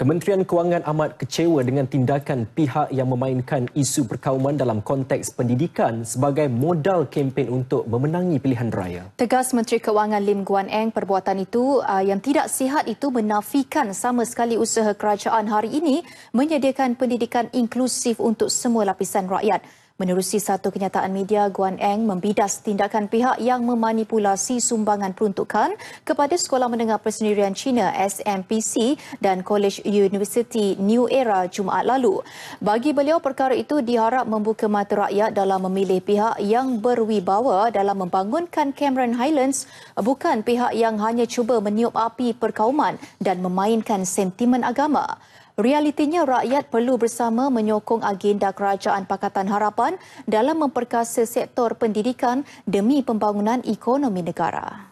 Kementerian Kewangan amat kecewa dengan tindakan pihak yang memainkan isu perkauman dalam konteks pendidikan sebagai modal kempen untuk memenangi pilihan raya. Tegas Menteri Kewangan Lim Guan Eng, perbuatan itu uh, yang tidak sihat itu menafikan sama sekali usaha kerajaan hari ini menyediakan pendidikan inklusif untuk semua lapisan rakyat. Menerusi satu kenyataan media, Guan Eng membidas tindakan pihak yang memanipulasi sumbangan peruntukan kepada Sekolah Menengah Persendirian China SMPC dan College University New Era Jumaat lalu. Bagi beliau, perkara itu diharap membuka mata rakyat dalam memilih pihak yang berwibawa dalam membangunkan Cameron Highlands bukan pihak yang hanya cuba meniup api perkauman dan memainkan sentimen agama. Realitinya rakyat perlu bersama menyokong agenda Kerajaan Pakatan Harapan dalam memperkasa sektor pendidikan demi pembangunan ekonomi negara.